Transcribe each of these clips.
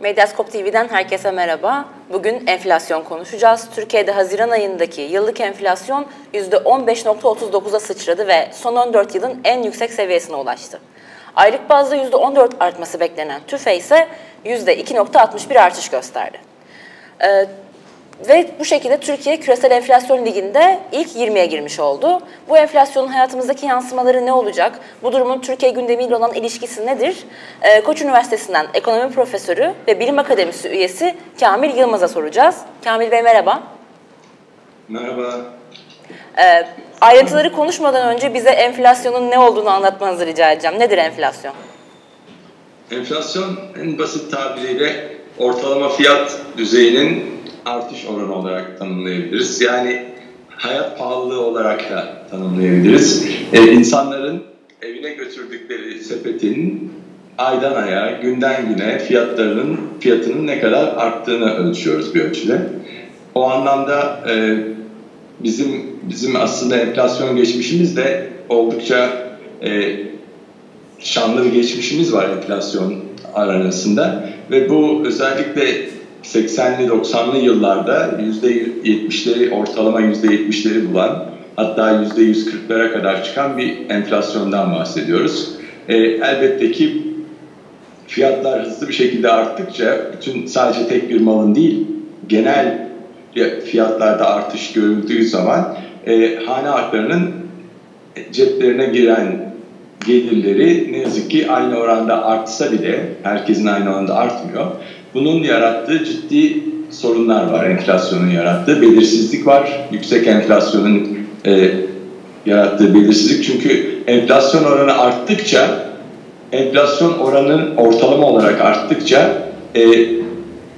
Medyaskop TV'den herkese merhaba. Bugün enflasyon konuşacağız. Türkiye'de Haziran ayındaki yıllık enflasyon %15.39'a sıçradı ve son 14 yılın en yüksek seviyesine ulaştı. Aylık bazda %14 artması beklenen TÜFE ise %2.61 artış gösterdi. Ee, ve bu şekilde Türkiye küresel enflasyon liginde ilk 20'ye girmiş oldu. Bu enflasyonun hayatımızdaki yansımaları ne olacak? Bu durumun Türkiye gündemiyle olan ilişkisi nedir? Ee, Koç Üniversitesi'nden ekonomi profesörü ve bilim akademisi üyesi Kamil Yılmaz'a soracağız. Kamil Bey merhaba. Merhaba. Ee, ayrıntıları konuşmadan önce bize enflasyonun ne olduğunu anlatmanızı rica edeceğim. Nedir enflasyon? Enflasyon en basit tabiriyle ortalama fiyat düzeyinin artış oranı olarak tanımlayabiliriz. Yani hayat pahalılığı olarak da tanımlayabiliriz. Ee, insanların evine götürdükleri sepetin aydan aya, günden güne fiyatlarının fiyatının ne kadar arttığını ölçüyoruz bir ölçüde. O anlamda e, bizim bizim aslında enflasyon geçmişimiz de oldukça e, şanlı bir geçmişimiz var enflasyon arasında ve bu özellikle 80'li 90'lı yıllarda %70'leri ortalama %70'leri bulan hatta %140'lara kadar çıkan bir enflasyondan bahsediyoruz. E, elbette ki fiyatlar hızlı bir şekilde arttıkça bütün sadece tek bir malın değil genel fiyatlarda artış görüldüğü zaman e, hane halklarının ceplerine giren gelirleri ne yazık ki aynı oranda artsa bile herkesin aynı oranda artmıyor bunun yarattığı ciddi sorunlar var. Enflasyonun yarattığı belirsizlik var. Yüksek enflasyonun e, yarattığı belirsizlik. Çünkü enflasyon oranı arttıkça enflasyon oranının ortalama olarak arttıkça e,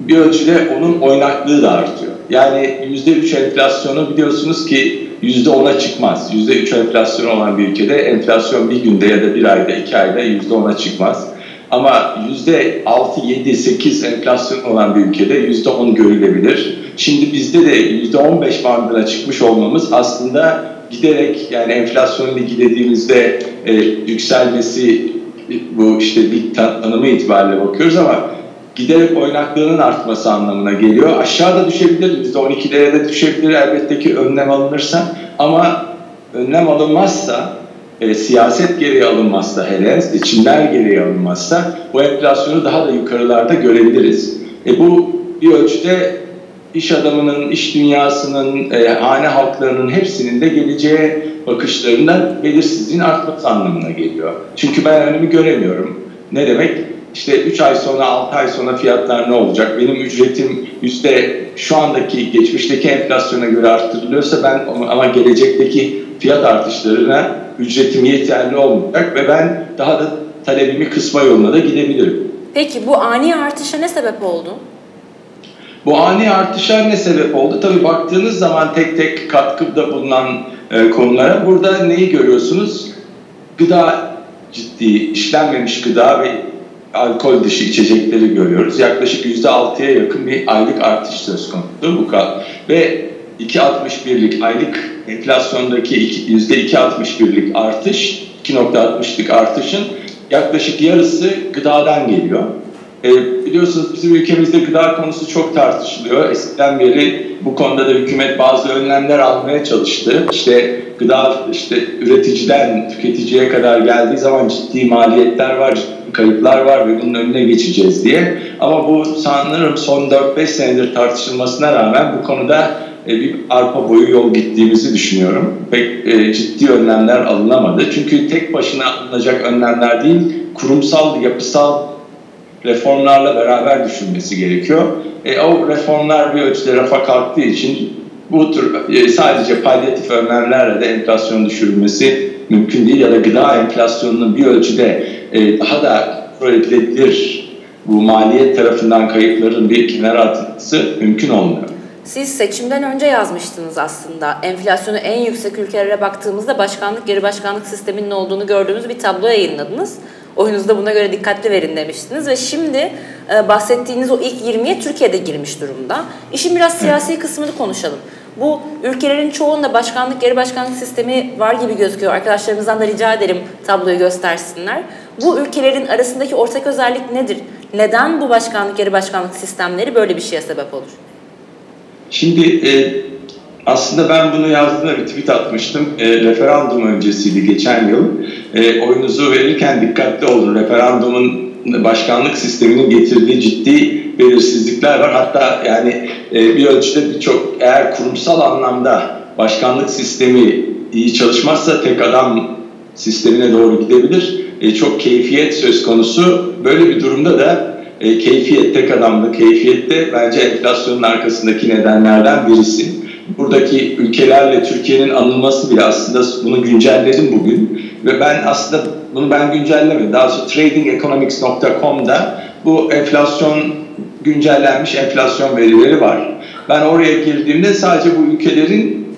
bir ölçüde onun oynaklığı da artıyor. Yani %3 enflasyonu biliyorsunuz ki %10'a çıkmaz. %3 enflasyon olan bir ülkede enflasyon bir günde ya da bir ayda, iki ayda %10'a çıkmaz. Ama yüzde 6, 7, 8 enflasyon olan bir ülkede yüzde 10 görülebilir. Şimdi bizde de yüzde 15 bandına çıkmış olmamız aslında giderek yani enflasyonun gidediğimizde e, yükselmesi bu işte bir tanımı itibariyle bakıyoruz ama giderek oynaklığının artması anlamına geliyor. Aşağıda düşebilir, yüzde 12'lere de düşebilir elbette ki önlem alınırsa ama önlem alınmazsa e, siyaset gereği alınmazsa hele, seçimler gereği alınmazsa bu enflasyonu daha da yukarılarda görebiliriz. E, bu bir ölçüde iş adamının, iş dünyasının, e, hane halklarının hepsinin de geleceğe bakışlarında belirsizliğin artması anlamına geliyor. Çünkü ben önümü göremiyorum. Ne demek? İşte 3 ay sonra, 6 ay sonra fiyatlar ne olacak? Benim ücretim yüzde şu andaki, geçmişteki enflasyona göre arttırılıyorsa ben ama gelecekteki fiyat artışlarına ücretim yeterli olmayacak ve ben daha da talebimi kısma yoluna da gidebilirim. Peki bu ani artışa ne sebep oldu? Bu ani artışa ne sebep oldu? Tabii baktığınız zaman tek tek katkıda bulunan e, konulara burada neyi görüyorsunuz? Gıda ciddi, işlenmemiş gıda ve alkol dışı içecekleri görüyoruz. Yaklaşık %6'ya yakın bir aylık artış söz konusu bu kadar. Ve 2.61'lik aylık enflasyondaki %2.61'lik artış, 2.60'lık artışın yaklaşık yarısı gıdadan geliyor. E, biliyorsunuz bizim ülkemizde gıda konusu çok tartışılıyor. Eskiden beri bu konuda da hükümet bazı önlemler almaya çalıştı. İşte gıda işte üreticiden tüketiciye kadar geldiği zaman ciddi maliyetler var, ciddi kayıplar var ve bunun önüne geçeceğiz diye. Ama bu sanırım son 4-5 senedir tartışılmasına rağmen bu konuda e, bir arpa boyu yol gittiğimizi düşünüyorum. Pek e, ciddi önlemler alınamadı. Çünkü tek başına alınacak önlemler değil, kurumsal, yapısal reformlarla beraber düşünmesi gerekiyor. E, o reformlar bir ölçüde rafa kalktığı için bu tür e, sadece palyatif önlemlerle de enflasyon düşürülmesi mümkün değil ya da gıda enflasyonunun bir ölçüde e, daha da kontrol edilebilir bu maliyet tarafından kayıpların bir kenara atılması mümkün olmuyor. Siz seçimden önce yazmıştınız aslında. Enflasyonu en yüksek ülkelere baktığımızda başkanlık geri başkanlık sisteminin olduğunu gördüğümüz bir tablo yayınladınız. Oyunuzda buna göre dikkatli verin demiştiniz ve şimdi e, bahsettiğiniz o ilk 20'ye Türkiye'de girmiş durumda. İşin biraz siyasi kısmını konuşalım. Bu ülkelerin çoğunda başkanlık geri başkanlık sistemi var gibi gözüküyor. Arkadaşlarımızdan da rica ederim tabloyu göstersinler. Bu ülkelerin arasındaki ortak özellik nedir? Neden bu başkanlık, geri başkanlık sistemleri böyle bir şeye sebep olur? Şimdi e, aslında ben bunu yazdığımda bir tweet atmıştım. E, referandum öncesiydi geçen yıl. E, oyunuzu verirken dikkatli olun. Referandumun başkanlık sisteminin getirdiği ciddi belirsizlikler var. Hatta yani e, bir ölçüde birçok eğer kurumsal anlamda başkanlık sistemi iyi çalışmazsa tek adam sistemine doğru gidebilir. E, çok keyfiyet söz konusu. Böyle bir durumda da e, keyfiyet tek adamlı keyfiyette bence enflasyonun arkasındaki nedenlerden birisi. Buradaki ülkelerle Türkiye'nin anılması bile aslında bunu güncelledim bugün. Ve ben aslında bunu ben güncellemedim. Daha sonra tradingeconomics.com'da bu enflasyon güncellenmiş enflasyon verileri var. Ben oraya girdiğimde sadece bu ülkelerin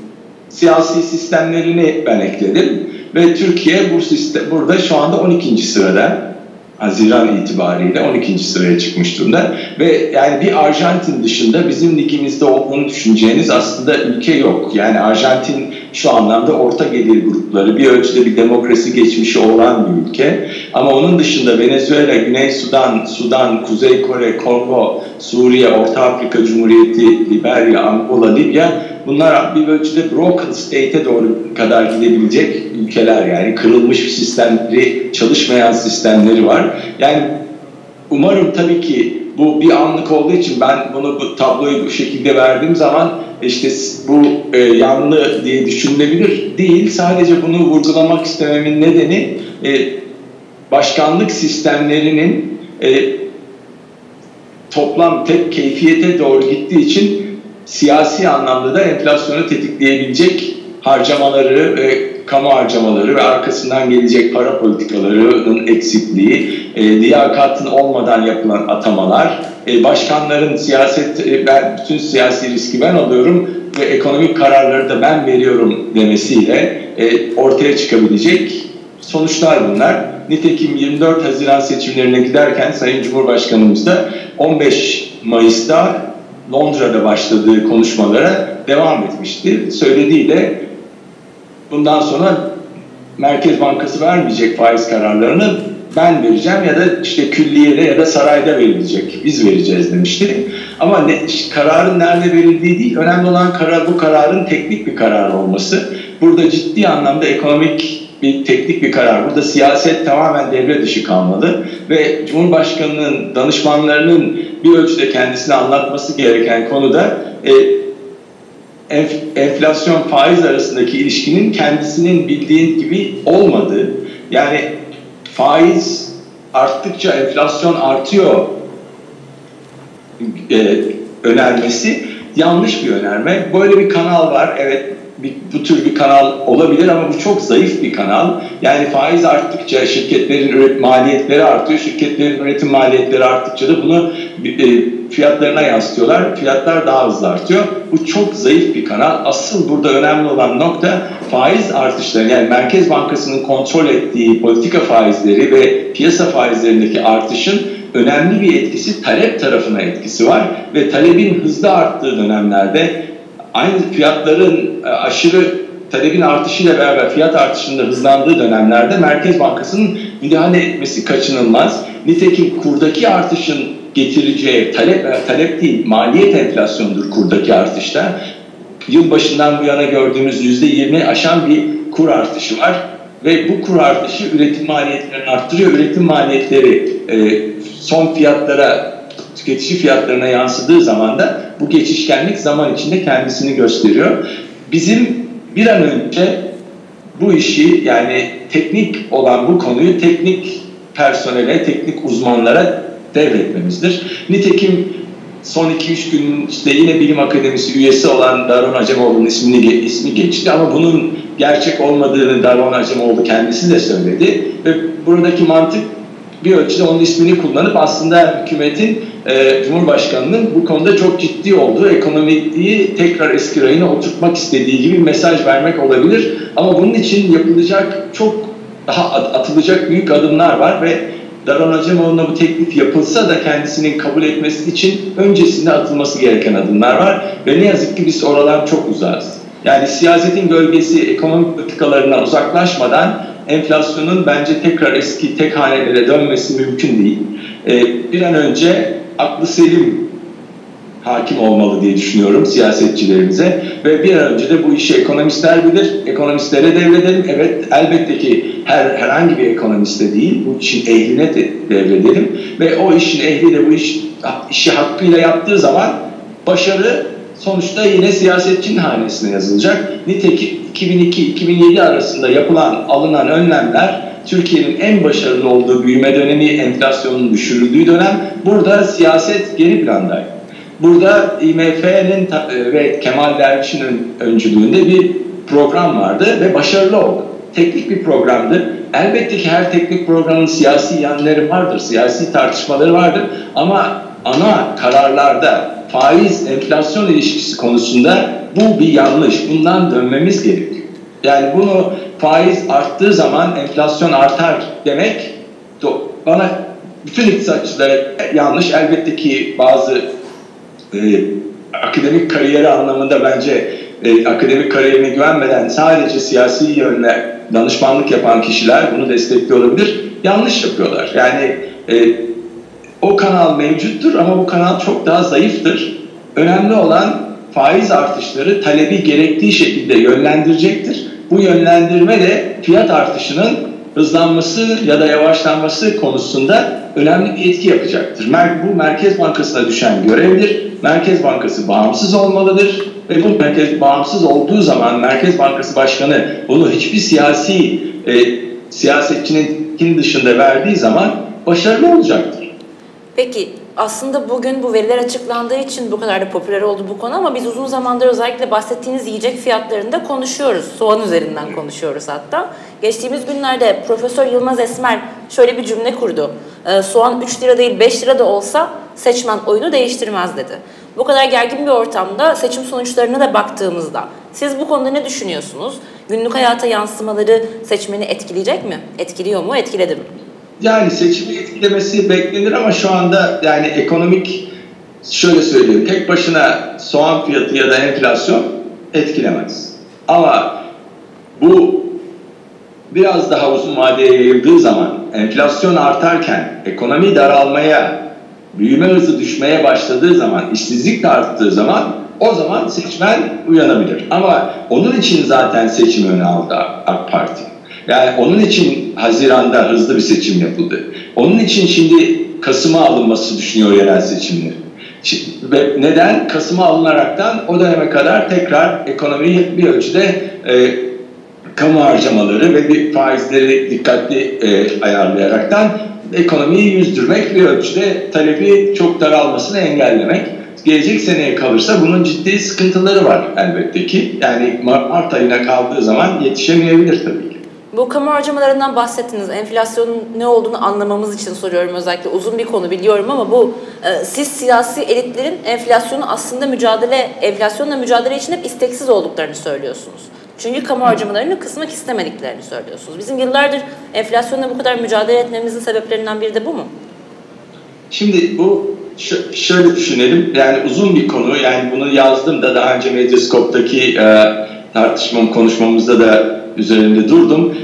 siyasi sistemlerini ben ekledim. Ve Türkiye bu sistem, burada şu anda 12. sırada. Haziran itibariyle 12. sıraya çıkmış durumda. Ve yani bir Arjantin dışında bizim ligimizde olduğunu düşüneceğiniz aslında ülke yok. Yani Arjantin şu anlamda orta gelir grupları, bir ölçüde bir demokrasi geçmişi olan bir ülke. Ama onun dışında Venezuela, Güney Sudan, Sudan, Kuzey Kore, Kongo, Suriye, Orta Afrika Cumhuriyeti, Liberya, Angola, Libya bunlar bir ölçüde broken state'e doğru kadar gidebilecek ülkeler yani kırılmış bir sistemleri, çalışmayan sistemleri var. Yani umarım tabii ki bu bir anlık olduğu için ben bunu bu tabloyu bu şekilde verdiğim zaman işte bu e, yanlı diye düşünülebilir değil. Sadece bunu vurgulamak istememin nedeni e, başkanlık sistemlerinin e, toplam tek keyfiyete doğru gittiği için siyasi anlamda da enflasyonu tetikleyebilecek harcamaları ve kamu harcamaları ve arkasından gelecek para politikalarının eksikliği, e, liyakatın olmadan yapılan atamalar, e, başkanların siyaset, e, ben bütün siyasi riski ben alıyorum ve ekonomik kararları da ben veriyorum demesiyle e, ortaya çıkabilecek sonuçlar bunlar. Nitekim 24 Haziran seçimlerine giderken Sayın Cumhurbaşkanımız da 15 Mayıs'ta Londra'da başladığı konuşmalara devam etmişti. Söylediği de bundan sonra Merkez Bankası vermeyecek faiz kararlarını ben vereceğim ya da işte külliyede ya da sarayda verilecek. Biz vereceğiz demişti. Ama ne, kararın nerede verildiği değil, önemli olan karar bu kararın teknik bir karar olması. Burada ciddi anlamda ekonomik bir teknik bir karar. Burada siyaset tamamen devre dışı kalmalı ve Cumhurbaşkanı'nın danışmanlarının bir ölçüde kendisine anlatması gereken konuda e, enf, enflasyon faiz arasındaki ilişkinin kendisinin bildiğin gibi olmadığı yani faiz arttıkça enflasyon artıyor e, önermesi yanlış bir önerme. Böyle bir kanal var. Evet bir, bu tür bir kanal olabilir ama bu çok zayıf bir kanal. Yani faiz arttıkça şirketlerin üretim maliyetleri artıyor. Şirketlerin üretim maliyetleri arttıkça da bunu e, fiyatlarına yansıtıyorlar. Fiyatlar daha hızlı artıyor. Bu çok zayıf bir kanal. Asıl burada önemli olan nokta faiz artışları. Yani Merkez Bankası'nın kontrol ettiği politika faizleri ve piyasa faizlerindeki artışın önemli bir etkisi talep tarafına etkisi var ve talebin hızlı arttığı dönemlerde aynı fiyatların e, aşırı talebin artışıyla beraber fiyat artışında hızlandığı dönemlerde Merkez Bankası'nın müdahale etmesi kaçınılmaz. Nitekim kurdaki artışın getireceği talep, e, talep değil maliyet enflasyonudur kurdaki artışta. Yılbaşından bu yana gördüğümüz yüzde yirmi aşan bir kur artışı var ve bu kur artışı üretim maliyetlerini arttırıyor. Üretim maliyetleri e, son fiyatlara tüketici fiyatlarına yansıdığı zaman da bu geçişkenlik zaman içinde kendisini gösteriyor. Bizim bir an önce bu işi yani teknik olan bu konuyu teknik personele, teknik uzmanlara devretmemizdir. Nitekim son 2-3 gün işte yine Bilim Akademisi üyesi olan Darun Acemoğlu'nun ismini, ismi geçti ama bunun gerçek olmadığını Darun Acemoğlu kendisi de söyledi ve buradaki mantık bir ölçüde onun ismini kullanıp aslında hükümetin e, Cumhurbaşkanı'nın bu konuda çok ciddi olduğu, ekonomiyi tekrar eski rayına oturtmak istediği gibi mesaj vermek olabilir. Ama bunun için yapılacak çok daha atılacak büyük adımlar var ve Daron Acemoğlu'na bu teklif yapılsa da kendisinin kabul etmesi için öncesinde atılması gereken adımlar var ve ne yazık ki biz oralar çok uzağız. Yani siyasetin gölgesi ekonomik politikalarından uzaklaşmadan enflasyonun bence tekrar eski tek hanelere dönmesi mümkün değil. E, bir an önce aklı selim hakim olmalı diye düşünüyorum siyasetçilerimize ve bir an önce de bu işi ekonomistler bilir. Ekonomistlere devredelim. Evet elbette ki her herhangi bir ekonomiste değil bu işin ehline de devredelim ve o işin ehli de bu iş, işi hakkıyla yaptığı zaman başarı sonuçta yine siyasetçinin hanesine yazılacak. Nitekim 2002-2007 arasında yapılan, alınan önlemler Türkiye'nin en başarılı olduğu büyüme dönemi, enflasyonun düşürüldüğü dönem burada siyaset geri plandaydı. Burada IMF'nin e, ve Kemal Derviş'in öncülüğünde bir program vardı ve başarılı oldu. Teknik bir programdı. Elbette ki her teknik programın siyasi yanları vardır, siyasi tartışmaları vardır ama ana kararlarda faiz enflasyon ilişkisi konusunda bu bir yanlış. Bundan dönmemiz gerekiyor. Yani bunu faiz arttığı zaman enflasyon artar demek bana bütün iktisatçılara yanlış. Elbette ki bazı e, akademik kariyeri anlamında bence e, akademik kariyerine güvenmeden sadece siyasi yönle danışmanlık yapan kişiler bunu destekliyor olabilir. Yanlış yapıyorlar. Yani e, o kanal mevcuttur ama bu kanal çok daha zayıftır. Önemli olan faiz artışları talebi gerektiği şekilde yönlendirecektir. Bu yönlendirme de fiyat artışının hızlanması ya da yavaşlanması konusunda önemli bir etki yapacaktır. Bu Merkez Bankası'na düşen görevdir. Merkez Bankası bağımsız olmalıdır ve bu merkez bağımsız olduğu zaman Merkez Bankası Başkanı bunu hiçbir siyasi e, siyasetçinin dışında verdiği zaman başarılı olacaktır. Peki aslında bugün bu veriler açıklandığı için bu kadar da popüler oldu bu konu ama biz uzun zamandır özellikle bahsettiğiniz yiyecek fiyatlarında konuşuyoruz. Soğan üzerinden konuşuyoruz hatta. Geçtiğimiz günlerde Profesör Yılmaz Esmer şöyle bir cümle kurdu. E, soğan 3 lira değil 5 lira da olsa seçmen oyunu değiştirmez dedi. Bu kadar gergin bir ortamda seçim sonuçlarına da baktığımızda siz bu konuda ne düşünüyorsunuz? Günlük hayata yansımaları seçmeni etkileyecek mi? Etkiliyor mu? Etkiledi mi? Yani seçimi etkilemesi beklenir ama şu anda yani ekonomik şöyle söyleyeyim tek başına soğan fiyatı ya da enflasyon etkilemez. Ama bu biraz daha uzun vadeye yayıldığı zaman enflasyon artarken ekonomi daralmaya, büyüme hızı düşmeye başladığı zaman, işsizlik de arttığı zaman o zaman seçmen uyanabilir. Ama onun için zaten seçim öne aldı AK Parti. Yani onun için Haziran'da hızlı bir seçim yapıldı. Onun için şimdi Kasım'a alınması düşünüyor yerel seçimler. Ve neden? Kasım'a alınaraktan o döneme kadar tekrar ekonomiyi bir ölçüde e, kamu harcamaları ve bir faizleri dikkatli e, ayarlayaraktan ekonomiyi yüzdürmek bir ölçüde talebi çok daralmasını engellemek. Gelecek seneye kalırsa bunun ciddi sıkıntıları var elbette ki. Yani Mart ayına kaldığı zaman yetişemeyebilir tabii ki. Bu kamu harcamalarından bahsettiniz. Enflasyonun ne olduğunu anlamamız için soruyorum özellikle. Uzun bir konu biliyorum ama bu e, siz siyasi elitlerin enflasyonu aslında mücadele, enflasyonla mücadele için hep isteksiz olduklarını söylüyorsunuz. Çünkü kamu harcamalarını kısmak istemediklerini söylüyorsunuz. Bizim yıllardır enflasyonla bu kadar mücadele etmemizin sebeplerinden biri de bu mu? Şimdi bu şöyle düşünelim. Yani uzun bir konu. Yani bunu yazdım da daha önce Medyaskop'taki e, tartışmam, konuşmamızda da üzerinde durdum.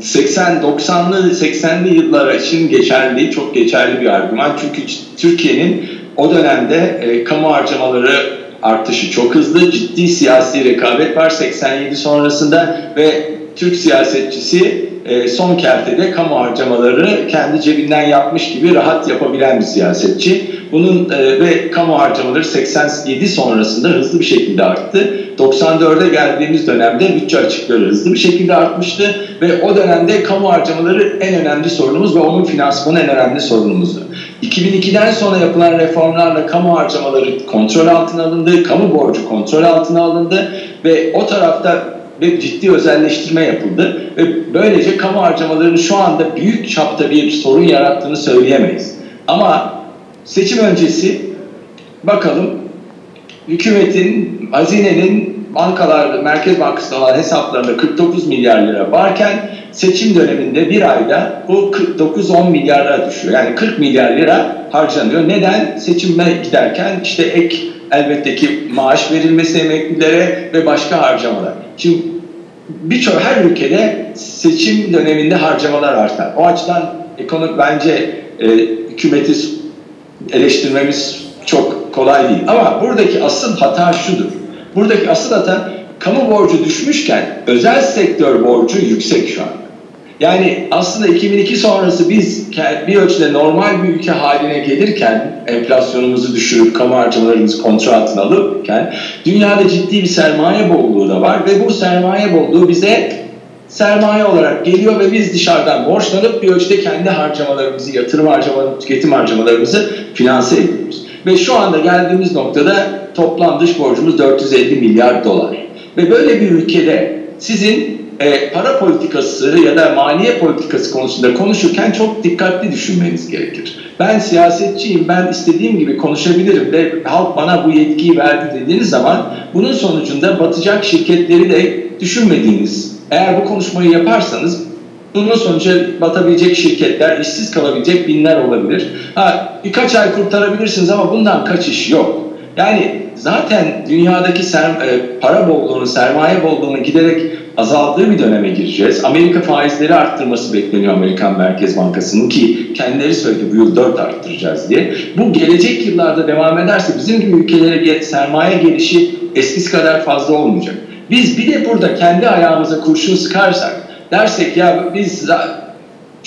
80 90'lı 80'li yıllar için geçerli, çok geçerli bir argüman. Çünkü Türkiye'nin o dönemde e, kamu harcamaları artışı çok hızlı. Ciddi siyasi rekabet var 87 sonrasında ve Türk siyasetçisi e, son kertede kamu harcamaları kendi cebinden yapmış gibi rahat yapabilen bir siyasetçi. Bunun e, ve kamu harcamaları 87 sonrasında hızlı bir şekilde arttı. 94'e geldiğimiz dönemde bütçe açıkları hızlı bir şekilde artmıştı ve o dönemde kamu harcamaları en önemli sorunumuz ve onun finansmanı en önemli sorunumuzdu. 2002'den sonra yapılan reformlarla kamu harcamaları kontrol altına alındı, kamu borcu kontrol altına alındı ve o tarafta bir ciddi özelleştirme yapıldı ve böylece kamu harcamalarının şu anda büyük çapta bir sorun yarattığını söyleyemeyiz. Ama seçim öncesi bakalım hükümetin, hazinenin bankalarda, Merkez Bankası'nda olan hesaplarında 49 milyar lira varken seçim döneminde bir ayda bu 49-10 milyara düşüyor. Yani 40 milyar lira harcanıyor. Neden? Seçime giderken işte ek elbette ki maaş verilmesi emeklilere ve başka harcamalar. Şimdi birçok her ülkede seçim döneminde harcamalar artar. O açıdan ekonomik bence e, hükümeti eleştirmemiz çok kolay değil. Ama buradaki asıl hata şudur. Buradaki asıl hata kamu borcu düşmüşken özel sektör borcu yüksek şu an. Yani aslında 2002 sonrası biz bir ölçüde normal bir ülke haline gelirken enflasyonumuzu düşürüp kamu harcamalarımızı kontrol altına alırken dünyada ciddi bir sermaye bolluğu da var ve bu sermaye bolluğu bize sermaye olarak geliyor ve biz dışarıdan borçlanıp bir ölçüde kendi harcamalarımızı, yatırım harcamalarımızı, tüketim harcamalarımızı finanse ediyoruz. Ve şu anda geldiğimiz noktada toplam dış borcumuz 450 milyar dolar. Ve böyle bir ülkede sizin e, para politikası ya da maliye politikası konusunda konuşurken çok dikkatli düşünmeniz gerekir. Ben siyasetçiyim, ben istediğim gibi konuşabilirim ve halk bana bu yetkiyi verdi dediğiniz zaman bunun sonucunda batacak şirketleri de düşünmediğiniz, eğer bu konuşmayı yaparsanız bunun sonucu batabilecek şirketler, işsiz kalabilecek binler olabilir. Ha, birkaç ay kurtarabilirsiniz ama bundan kaçış yok. Yani zaten dünyadaki ser, e, para bolluğunu, sermaye bolluğunu giderek azaldığı bir döneme gireceğiz. Amerika faizleri arttırması bekleniyor Amerikan Merkez Bankası'nın ki kendileri söyledi bu yıl 4 arttıracağız diye. Bu gelecek yıllarda devam ederse bizim gibi ülkelere sermaye gelişi eskisi kadar fazla olmayacak. Biz bir de burada kendi ayağımıza kurşun sıkarsak dersek ya biz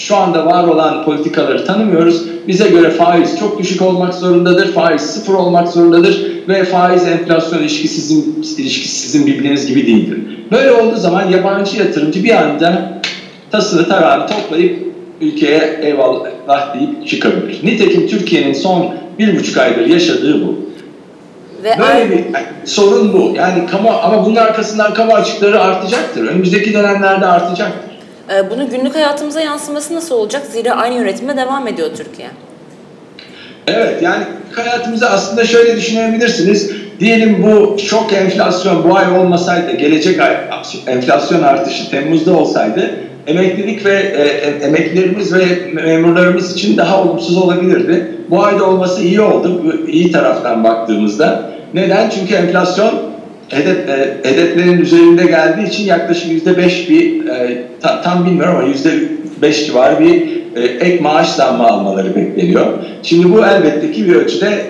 şu anda var olan politikaları tanımıyoruz. Bize göre faiz çok düşük olmak zorundadır, faiz sıfır olmak zorundadır ve faiz enflasyon ilişkisi sizin, ilişkisi sizin bildiğiniz gibi değildir. Böyle olduğu zaman yabancı yatırımcı bir anda tasını tarağını toplayıp ülkeye eyvallah deyip çıkabilir. Nitekim Türkiye'nin son bir buçuk aydır yaşadığı bu. Ve Böyle bir yani, sorun bu. Yani kamu ama bunun arkasından kamu açıkları artacaktır. Önümüzdeki dönemlerde artacaktır. Ee, bunun günlük hayatımıza yansıması nasıl olacak? Zira aynı yönetime devam ediyor Türkiye. Evet yani hayatımıza aslında şöyle düşünebilirsiniz. Diyelim bu şok enflasyon bu ay olmasaydı, gelecek ay enflasyon artışı Temmuz'da olsaydı emeklilik ve e, emeklilerimiz ve memurlarımız için daha olumsuz olabilirdi. Bu ayda olması iyi oldu, iyi taraftan baktığımızda. Neden? Çünkü enflasyon hedef, e, hedeflerin üzerinde geldiği için yaklaşık yüzde beş bir e, ta, tam bilmiyorum ama yüzde beş civarı bir e, ek maaş zammı almaları bekleniyor. Şimdi bu elbette ki bir ölçüde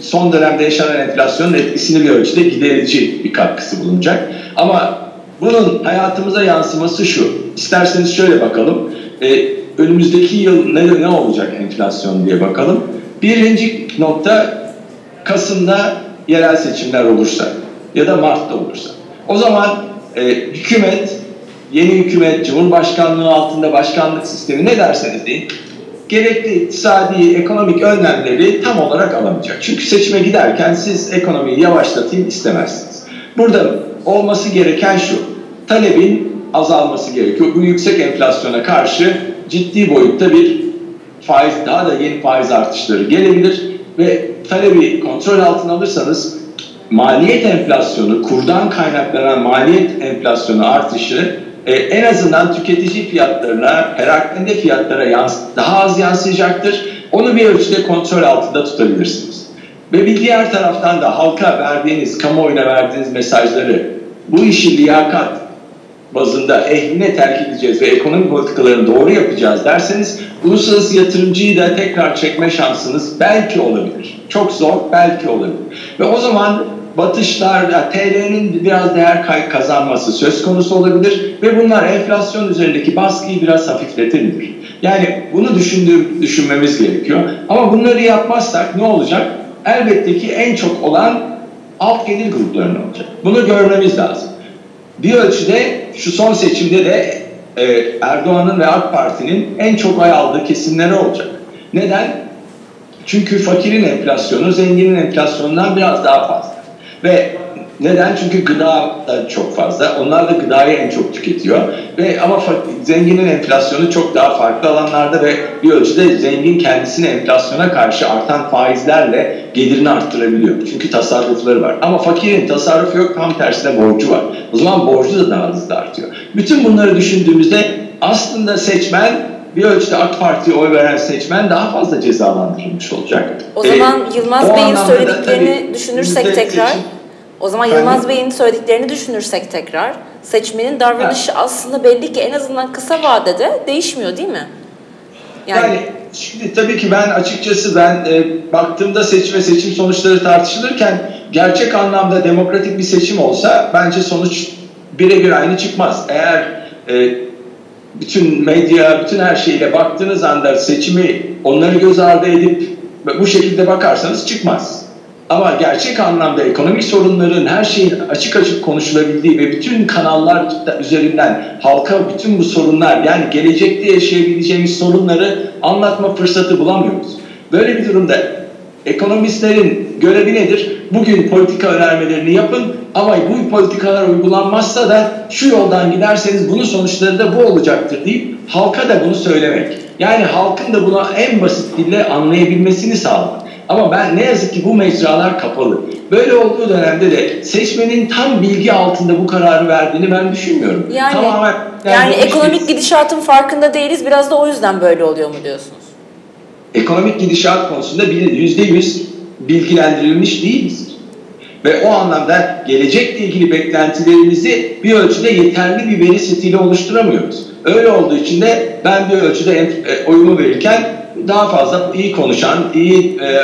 son dönemde yaşanan enflasyonun etkisini bir ölçüde giderici bir katkısı bulunacak. Ama bunun hayatımıza yansıması şu. İsterseniz şöyle bakalım. E, önümüzdeki yıl ne, ne olacak enflasyon diye bakalım. Birinci nokta Kasım'da yerel seçimler olursa ya da Mart'ta olursa. O zaman e, hükümet, yeni hükümet, Cumhurbaşkanlığı altında başkanlık sistemi ne derseniz deyin, gerekli iktisadi, ekonomik önlemleri tam olarak alamayacak. Çünkü seçime giderken siz ekonomiyi yavaşlatayım istemezsiniz. Burada olması gereken şu, talebin azalması gerekiyor. Bu yüksek enflasyona karşı ciddi boyutta bir faiz, daha da yeni faiz artışları gelebilir ve talebi kontrol altına alırsanız maliyet enflasyonu, kurdan kaynaklanan maliyet enflasyonu artışı e, en azından tüketici fiyatlarına, perakende fiyatlara yans daha az yansıyacaktır. Onu bir ölçüde kontrol altında tutabilirsiniz. Ve bir diğer taraftan da halka verdiğiniz, kamuoyuna verdiğiniz mesajları bu işi liyakat bazında ehline terk edeceğiz ve ekonomi politikalarını doğru yapacağız derseniz uluslararası yatırımcıyı da tekrar çekme şansınız belki olabilir. Çok zor belki olabilir. Ve o zaman batışlarda TL'nin biraz değer kazanması söz konusu olabilir ve bunlar enflasyon üzerindeki baskıyı biraz hafifletebilir. Yani bunu düşündüğüm, düşünmemiz gerekiyor. Ama bunları yapmazsak ne olacak? Elbette ki en çok olan alt gelir gruplarının olacak. Bunu görmemiz lazım. Bir ölçüde şu son seçimde de e, Erdoğan'ın ve AK Parti'nin en çok ay aldığı kesimleri olacak. Neden? Çünkü fakirin enflasyonu zenginin enflasyonundan biraz daha fazla. Ve neden? Çünkü gıda da çok fazla. Onlar da gıdayı en çok tüketiyor. Ve ama zenginin enflasyonu çok daha farklı alanlarda ve bir ölçüde zengin kendisine enflasyona karşı artan faizlerle gelirini arttırabiliyor. Çünkü tasarrufları var. Ama fakirin tasarrufu yok tam tersine borcu var. O zaman borcu da daha hızlı artıyor. Bütün bunları düşündüğümüzde aslında seçmen bir ölçüde AK Parti'ye oy veren seçmen daha fazla cezalandırılmış olacak. O zaman ee, Yılmaz Bey'in söylediklerini düşünürsek tekrar seçim, o zaman Yılmaz Bey'in söylediklerini düşünürsek tekrar seçmenin davranışı ha. aslında belli ki en azından kısa vadede değişmiyor değil mi? Yani, yani Şimdi tabii ki ben açıkçası ben e, baktığımda seçim ve seçim sonuçları tartışılırken gerçek anlamda demokratik bir seçim olsa bence sonuç birebir aynı çıkmaz. Eğer e, bütün medya, bütün her şeyle baktığınız anda seçimi onları göz ardı edip bu şekilde bakarsanız çıkmaz. Ama gerçek anlamda ekonomik sorunların her şeyin açık açık konuşulabildiği ve bütün kanallar üzerinden halka bütün bu sorunlar yani gelecekte yaşayabileceğimiz sorunları anlatma fırsatı bulamıyoruz. Böyle bir durumda ekonomistlerin görevi nedir? Bugün politika önermelerini yapın ama bu politikalar uygulanmazsa da şu yoldan giderseniz bunun sonuçları da bu olacaktır deyip halka da bunu söylemek. Yani halkın da buna en basit dille anlayabilmesini sağlamak. Ama ben ne yazık ki bu mecralar kapalı. Böyle olduğu dönemde de seçmenin tam bilgi altında bu kararı verdiğini ben düşünmüyorum. Yani, Tamamen yani, yani ekonomik gidişatın farkında değiliz. Biraz da o yüzden böyle oluyor mu diyorsunuz? Ekonomik gidişat konusunda yüzde yüz bilgilendirilmiş değiliz. Ve o anlamda gelecekle ilgili beklentilerimizi bir ölçüde yeterli bir veri setiyle oluşturamıyoruz. Öyle olduğu için de ben bir ölçüde e, oyumu verirken daha fazla iyi konuşan, iyi e,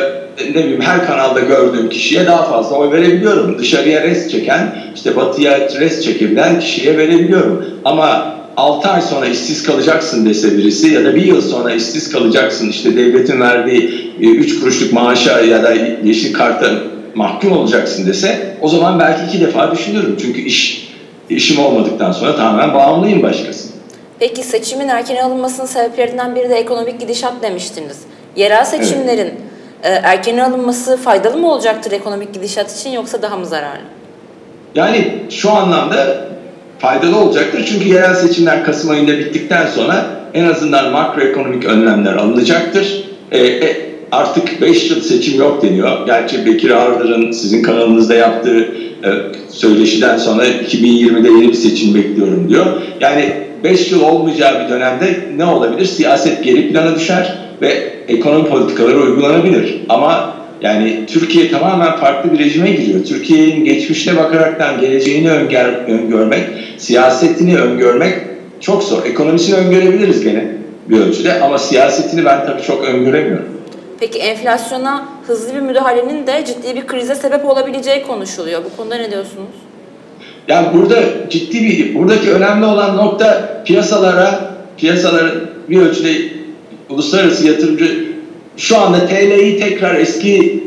ne bileyim her kanalda gördüğüm kişiye daha fazla oy verebiliyorum. Dışarıya res çeken, işte batıya res çekilen kişiye verebiliyorum. Ama 6 ay sonra işsiz kalacaksın dese birisi ya da bir yıl sonra işsiz kalacaksın işte devletin verdiği 3 e, kuruşluk maaşa ya da yeşil karta mahkum olacaksın dese o zaman belki iki defa düşünürüm. Çünkü iş işim olmadıktan sonra tamamen bağımlıyım başkasına. Peki seçimin erken alınmasının sebeplerinden biri de ekonomik gidişat demiştiniz. Yerel seçimlerin evet. erken alınması faydalı mı olacaktır ekonomik gidişat için yoksa daha mı zararlı? Yani şu anlamda faydalı olacaktır. Çünkü yerel seçimler Kasım ayında bittikten sonra en azından makroekonomik önlemler alınacaktır. E, e, artık 5 yıl seçim yok deniyor. Gerçi Bekir Ağırdır'ın sizin kanalınızda yaptığı e, söyleşiden sonra 2020'de yeni bir seçim bekliyorum diyor. Yani 5 yıl olmayacağı bir dönemde ne olabilir? Siyaset geri plana düşer ve ekonomi politikaları uygulanabilir. Ama yani Türkiye tamamen farklı bir rejime giriyor. Türkiye'nin geçmişte bakaraktan geleceğini öngör, öngörmek, siyasetini öngörmek çok zor. Ekonomisini öngörebiliriz gene bir ölçüde ama siyasetini ben tabii çok öngöremiyorum. Peki enflasyona hızlı bir müdahalenin de ciddi bir krize sebep olabileceği konuşuluyor. Bu konuda ne diyorsunuz? Yani burada ciddi bir, buradaki önemli olan nokta piyasalara, piyasaların bir ölçüde uluslararası yatırımcı şu anda TL'yi tekrar eski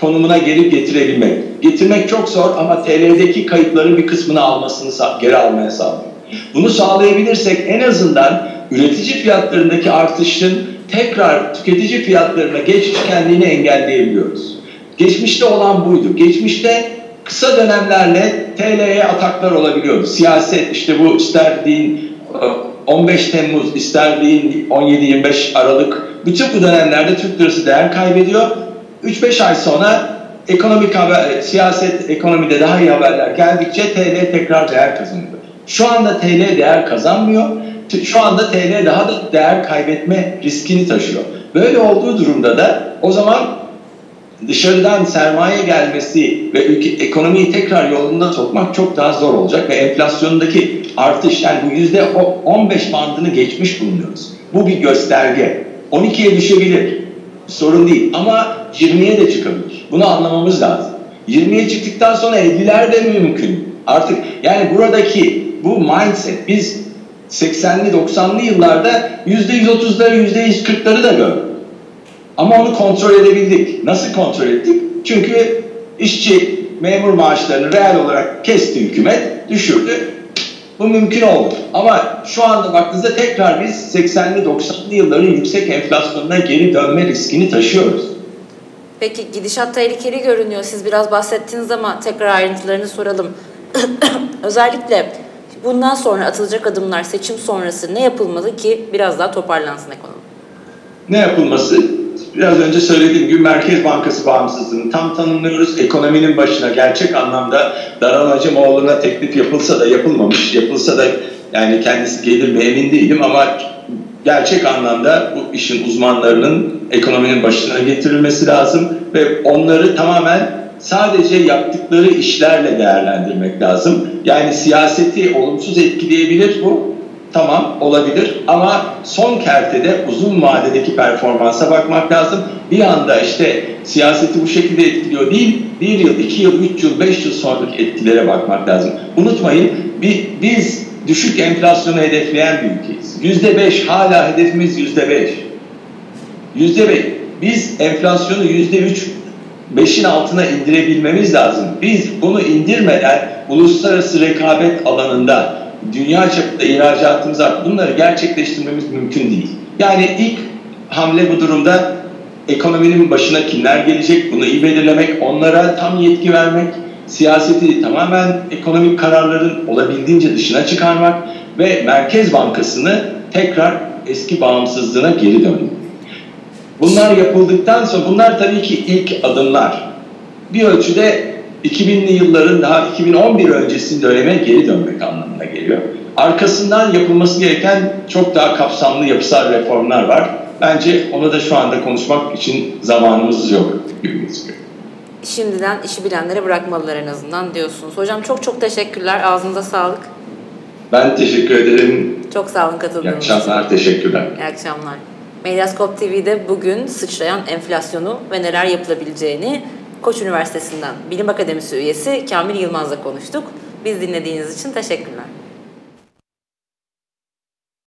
konumuna geri getirebilmek. Getirmek çok zor ama TL'deki kayıpların bir kısmını almasını geri almaya sağlıyor. Bunu sağlayabilirsek en azından üretici fiyatlarındaki artışın tekrar tüketici fiyatlarına geçiş kendini engelleyebiliyoruz. Geçmişte olan buydu. Geçmişte kısa dönemlerle TL'ye ataklar olabiliyordu. Siyaset işte bu ister deyin 15 Temmuz ister deyin 17-25 Aralık bütün bu dönemlerde Türk lirası değer kaybediyor. 3-5 ay sonra ekonomik haber, siyaset ekonomide daha iyi haberler geldikçe TL tekrar değer kazanıyor. Şu anda TL değer kazanmıyor. Şu anda TL daha da değer kaybetme riskini taşıyor. Böyle olduğu durumda da o zaman dışarıdan sermaye gelmesi ve ülke ekonomiyi tekrar yolunda sokmak çok daha zor olacak ve enflasyondaki artış yani bu yüzde 15 bandını geçmiş bulunuyoruz. Bu bir gösterge. 12'ye düşebilir. Sorun değil ama 20'ye de çıkabilir. Bunu anlamamız lazım. 20'ye çıktıktan sonra 50'ler de mümkün. Artık yani buradaki bu mindset biz 80'li 90'lı yıllarda %130'ları %140'ları da gördük. Ama onu kontrol edebildik. Nasıl kontrol ettik? Çünkü işçi memur maaşlarını reel olarak kesti hükümet, düşürdü. Bu mümkün oldu. Ama şu anda baktığınızda tekrar biz 80'li 90'lı yılların yüksek enflasyonuna geri dönme riskini taşıyoruz. Peki gidişat tehlikeli görünüyor. Siz biraz bahsettiniz ama tekrar ayrıntılarını soralım. Özellikle bundan sonra atılacak adımlar seçim sonrası ne yapılmalı ki biraz daha toparlansın ekonomi? Ne yapılması? Biraz önce söylediğim gibi Merkez Bankası bağımsızlığını tam tanımlıyoruz. Ekonominin başına gerçek anlamda Daran Acemoğlu'na teklif yapılsa da yapılmamış. Yapılsa da yani kendisi gelir mi emin değilim ama gerçek anlamda bu işin uzmanlarının ekonominin başına getirilmesi lazım ve onları tamamen sadece yaptıkları işlerle değerlendirmek lazım. Yani siyaseti olumsuz etkileyebilir bu tamam olabilir ama son kertede uzun vadedeki performansa bakmak lazım. Bir anda işte siyaseti bu şekilde etkiliyor değil, bir yıl, iki yıl, üç yıl, beş yıl sonraki etkilere bakmak lazım. Unutmayın biz düşük enflasyonu hedefleyen bir ülkeyiz. Yüzde beş hala hedefimiz yüzde beş. Yüzde beş. Biz enflasyonu yüzde üç, beşin altına indirebilmemiz lazım. Biz bunu indirmeden uluslararası rekabet alanında dünya çapında ihracatımız bunları gerçekleştirmemiz mümkün değil. Yani ilk hamle bu durumda ekonominin başına kimler gelecek bunu iyi belirlemek, onlara tam yetki vermek, siyaseti tamamen ekonomik kararların olabildiğince dışına çıkarmak ve Merkez Bankası'nı tekrar eski bağımsızlığına geri dönmek. Bunlar yapıldıktan sonra bunlar tabii ki ilk adımlar. Bir ölçüde 2000'li yılların daha 2011 öncesinin döneme geri dönmek anlamına geliyor. Arkasından yapılması gereken çok daha kapsamlı yapısal reformlar var. Bence onu da şu anda konuşmak için zamanımız yok gibi gözüküyor. Şimdiden işi bilenlere bırakmalılar en azından diyorsunuz. Hocam çok çok teşekkürler. Ağzınıza sağlık. Ben teşekkür ederim. Çok sağ olun katıldığınız için. İyi akşamlar, teşekkürler. İyi akşamlar. Medyaskop TV'de bugün sıçrayan enflasyonu ve neler yapılabileceğini Koç Üniversitesi'nden Bilim Akademisi üyesi Kamil Yılmaz'la konuştuk. Biz dinlediğiniz için teşekkürler.